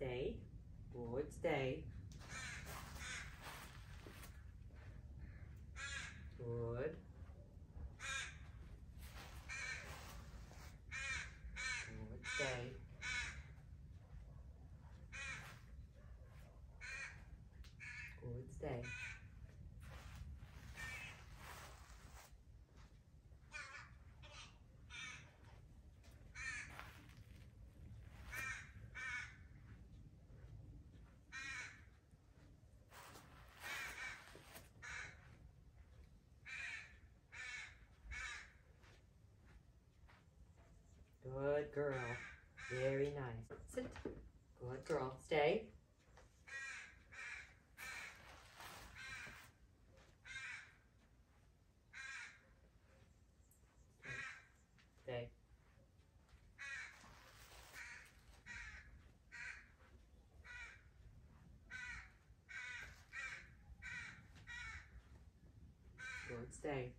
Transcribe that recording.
Good, stay. Good. Good, stay. Good, stay. Good girl. Very nice. Sit. Good girl. Stay. Stay. Good. Stay.